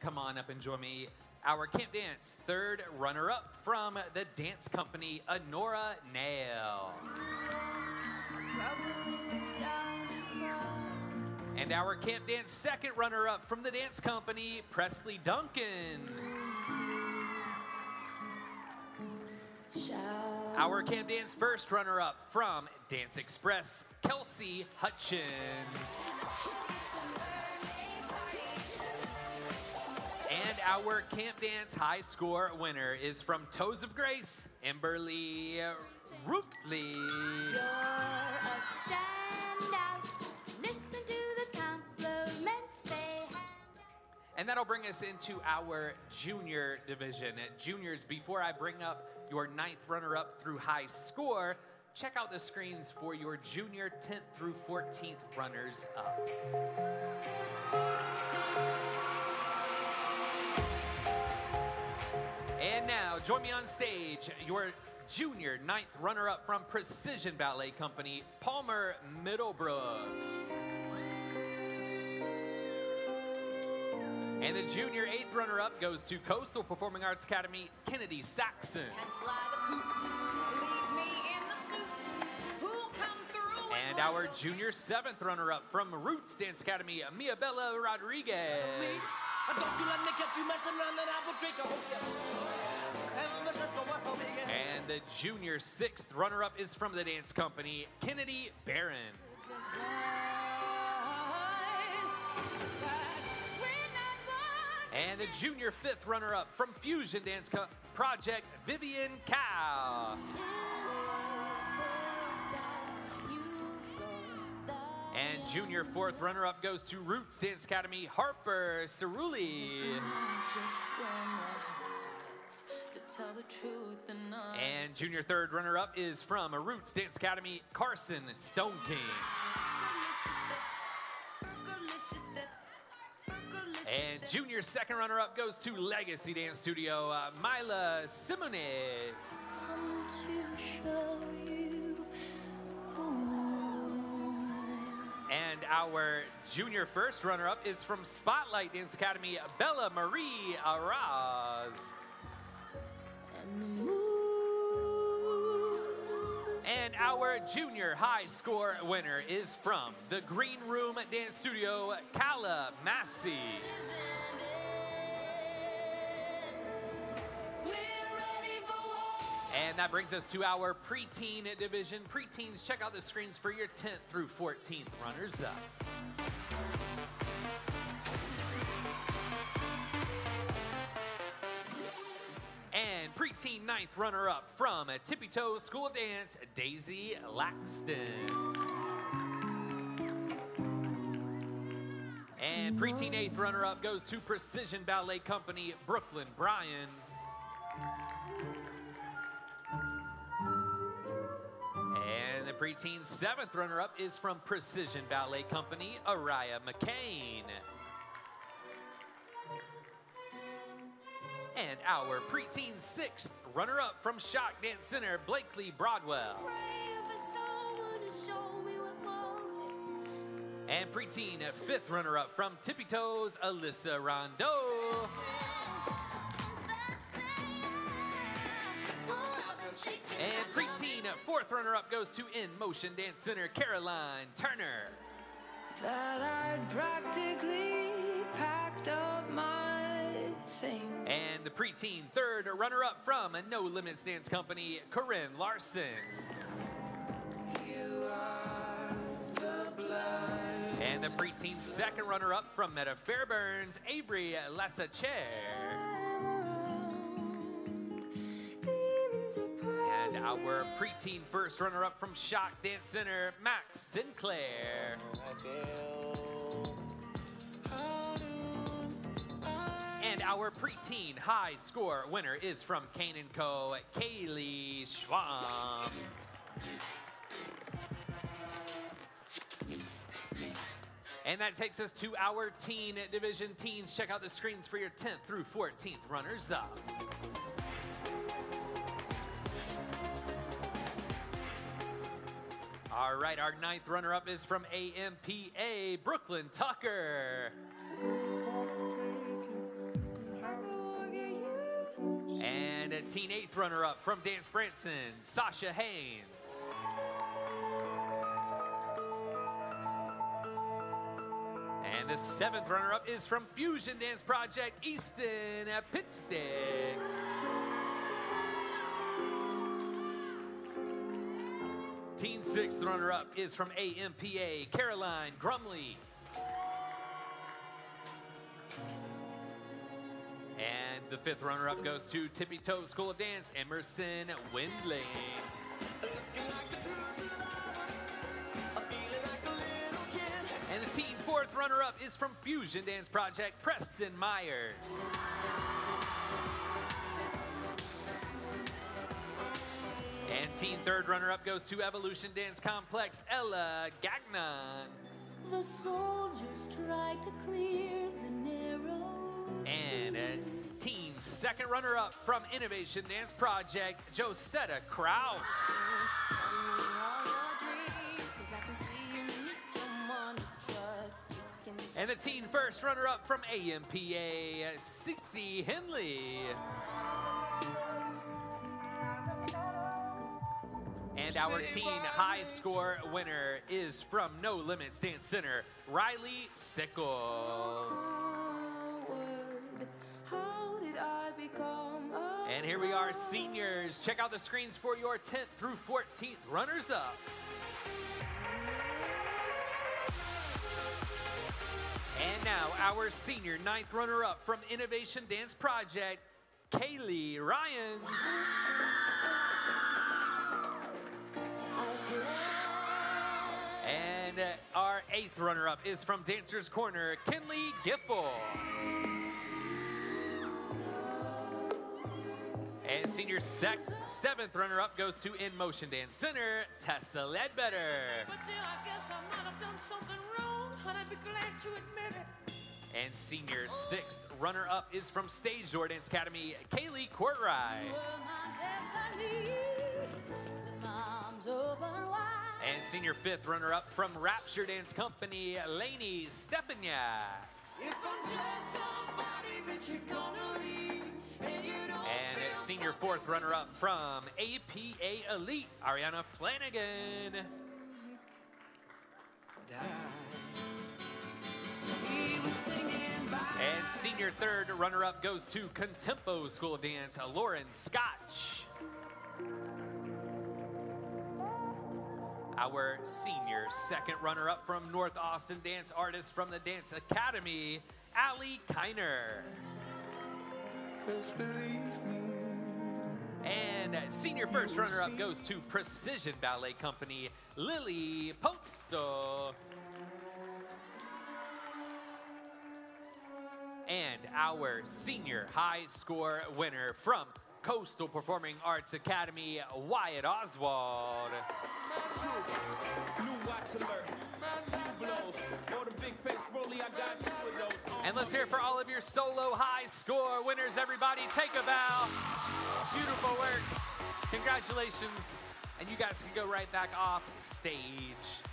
come on up and join me. Our camp dance third runner up from the dance company Honora Nail. And our camp dance second runner up from the dance company Presley Duncan. Our camp dance first runner up from Dance Express, Kelsey Hutchins. Our camp dance high score winner is from Toes of Grace, Emberly Rootley. You're a standout. Listen to the compliments they hand And that'll bring us into our junior division. Juniors, before I bring up your ninth runner up through high score, check out the screens for your junior 10th through 14th runners up. Join me on stage, your junior ninth runner up from Precision Ballet Company, Palmer Middlebrooks. And the junior eighth runner up goes to Coastal Performing Arts Academy, Kennedy Saxon. And our junior seventh runner up from Roots Dance Academy, Mia Bella Rodriguez. The junior sixth runner up is from the dance company, Kennedy Barron. And the junior fifth runner up from Fusion Dance Co- Project, Vivian Cow. And junior fourth runner up goes to Roots Dance Academy, Harper Cerulli. And junior third runner up is from A Roots Dance Academy, Carson Stone King. And junior second runner up goes to Legacy Dance Studio, uh, Mila Simone. come to show you. And our junior first runner up is from Spotlight Dance Academy, Bella Marie Araz. And our junior high score winner is from the Green Room Dance Studio, Kala Massey. And that brings us to our preteen division. Preteens, check out the screens for your 10th through 14th runners up. And preteen ninth runner up from Tippy Toe School of Dance, Daisy Laxton. And preteen eighth runner up goes to Precision Ballet Company, Brooklyn Bryan. And the preteen seventh runner up is from Precision Ballet Company, Araya McCain. Our preteen sixth runner up from Shock Dance Center, Blakely Broadwell. And preteen fifth runner up from Tippy Toes, Alyssa Rondeau. And preteen fourth runner up goes to In Motion Dance Center, Caroline Turner. That I'd practically packed up my things. And the preteen third runner up from a No Limits Dance Company, Corinne Larson. You are the blood. And the preteen second runner up from Meta Fairburns, Avery Lassacher. Demons. And our preteen first runner up from Shock Dance Center, Max Sinclair. And our preteen high score winner is from Kane & Co., Kaylee Schwam. And that takes us to our teen division. Teens, check out the screens for your 10th through 14th runners up. All right, our ninth runner up is from AMPA, Brooklyn Tucker. And a teen eighth runner up from Dance Branson, Sasha Haynes. And the seventh runner up is from Fusion Dance Project, Easton at Pitstick. Teen sixth runner up is from AMPA, Caroline Grumley. And the fifth runner up goes to Tippy Toe School of Dance, Emerson Windling. And the team fourth runner up is from Fusion Dance Project, Preston Myers. And team third runner up goes to Evolution Dance Complex, Ella Gagnon. The soldiers tried to clear the narrow. And second runner up from Innovation Dance Project, Josetta Kraus. Tell me all your dreams, 'cause I can see you need someone to trust. You can And the teen first runner up from AMPA, Cece Henley. And our teen high score winner is from No Limits Dance Center, Riley Sickles. And here we are, seniors. Check out the screens for your 10th through 14th runners up. And now, our senior ninth runner up from Innovation Dance Project, Kaylee Ryans. And uh, our eighth runner up is from Dancer's Corner, Kinley Giffel. Senior sec- seventh runner up goes to In Motion Dance Center, Tessa Ledbetter. But dear, I guess I might have done something wrong, and I'd be glad to admit it. And senior sixth runner up is from Stage Door Dance Academy, Kaylee Courtwright. And senior fifth runner up from Rapture Dance Company, Lainey Stepaniak. And senior fourth runner up from APA Elite, Ariana Flanagan. And senior third runner up goes to Contempo School of Dance, Lauren Scotch. Our senior second runner up from North Austin dance artist from the Dance Academy, Allie Kiner. Just believe me. And senior first runner up goes to Precision Ballet Company, Lily Postal. And our senior high score winner from Coastal Performing Arts Academy, Wyatt Oswald. New watch alert. And let's hear it for all of your solo high score winners, everybody. Take a bow. Beautiful work. Congratulations. And you guys can go right back off stage.